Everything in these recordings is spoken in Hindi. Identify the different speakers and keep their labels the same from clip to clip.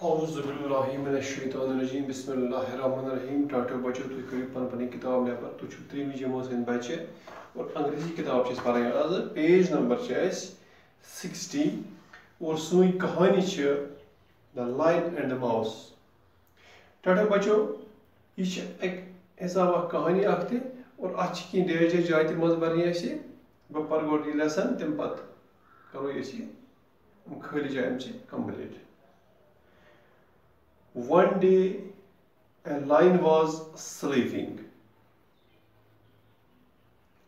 Speaker 1: औज़बिल्लाहिमिनश्शैतानिर्रजीम बिस्मिल्लाहिर्रहमानिर्रहीम टाटो बच्चों तुम करो पन किताब नबर तुम त्रीवी जमात सन बच्चे और अंग्रेज़ी किताब पान आज पेज नंबर सिक्सटी और सुन कहानी the lion and the mouse टाटो बच्चों यह एक हिसाब कहानी अख और अत डेज़ जाय ते मज बरनी बह पर गोट यह लेसन तम पत करो खाली जाय complete One day a lion was sleeping.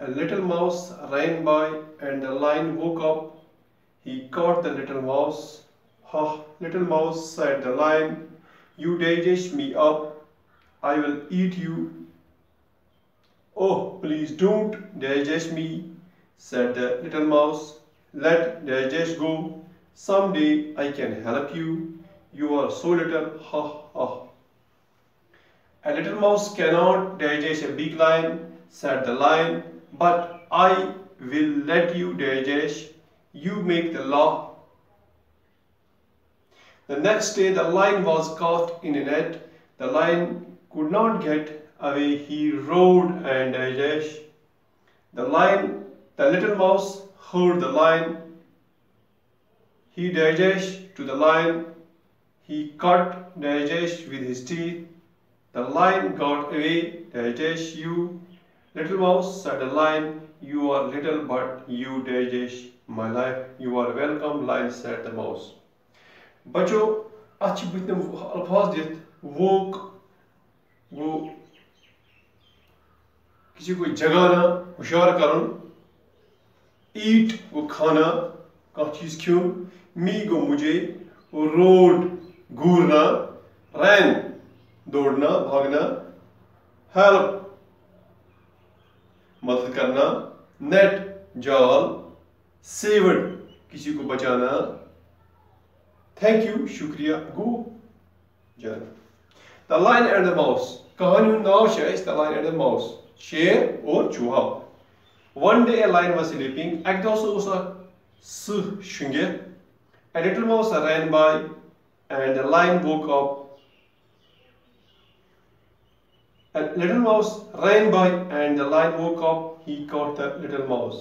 Speaker 1: A little mouse ran by and the lion woke up. He caught the little mouse. Ha, little mouse, said the lion, you digest me up. I will eat you. Oh, please don't digest me, said the little mouse. Let digest go. Someday I can help you. You are so little, ha ha. A little mouse cannot digest a big lion, said the lion, but I will let you digest. You make the law. The next day the lion was caught in a net. The lion could not get away. He roared and digest. The lion, the little mouse heard the lion. He digest to the lion he cut Najash with his teeth. The lion got away. Najash, you little mouse, said the lion, you are little but you Najash, my life. You are welcome, lion, said the mouse. बच्चों अच्छी बुतम अल्फाज दित वोक वो किसी को जगाना होशियार करन ईट वो खाना कह चीज़ क्यों मी गो मुझे रोड घूरना रैन दौड़ना, भागना, हेल्प, मदद करना, नेट, जाल, सेवड, किसी को बचाना। थैंक यू शुक्रिया, गो जान the lion and the mouse कहानी नाव the lion and the mouse शेर और चूहा। One day a lion was sleeping एक दो सो सह Shunge a little mouse ran by and the lion woke up. A little mouse ran by and the lion woke up. He caught the little mouse.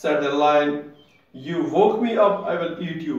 Speaker 1: said the lion you woke me up I will eat you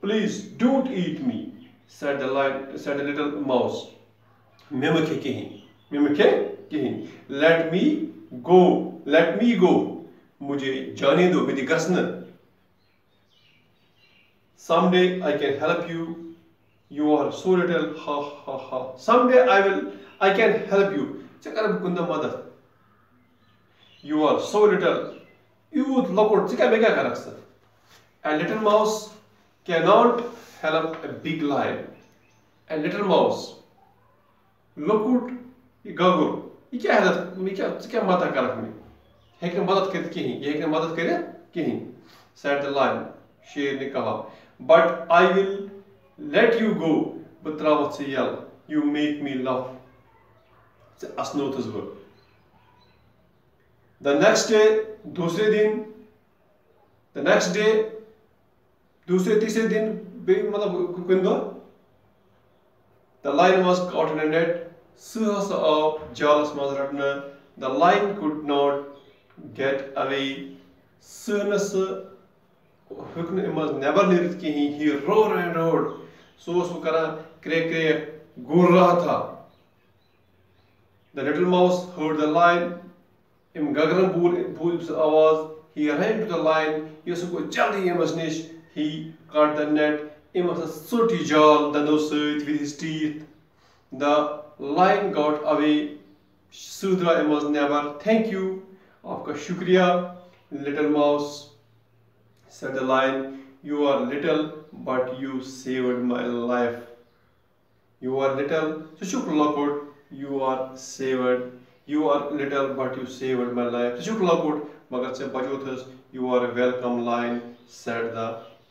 Speaker 1: Please don't eat me, said the, lion, said the little mouse. Mimike kihin. Mimike kihin. Let me go. Let me go. मुझे जाने दो मेरी गसन someday I can help you. You are so little. Ha ha ha. Someday I will. I can help you. Cakar kunda mother. You are so little. You look at. Cakar mega karaksa. A little mouse cannot help a big lion. A little mouse. Lokut gagur. ये क्या है ये क्या क्या मदद कर हमें हेकने मदद कर कहीं ये हेकने मदद करे कहीं said the lion शेर ने कहा but I will let you go बत्रावत से यल you make me laugh असनोतस बह the next day दूसरे दिन the next day दूसरे तीसरे दिन भी मतलब कुन दो The lion was caught in a net. Sih hasa aw jalas maz ratna. The lion could not get away. Sih na sih hukne imaz never nirit kihin. He roared and roared. So was वो करा क्रे क्रे घूर रहा था. The little mouse heard the lion. im गगन बूल बूल आवाज़. He ran to the lion. ये उसको जल्दी इमस निश he caught the net. It was a sooty jaw, the nose with his teeth. The lion got away. Sudra was never. Thank you. Aapka shukriya, little mouse, said the lion. You are little, but you saved my life. You are little, so shukr you are saved. You are little, but you saved my life. So shukr magar se bajothas, you are a welcome lion, said the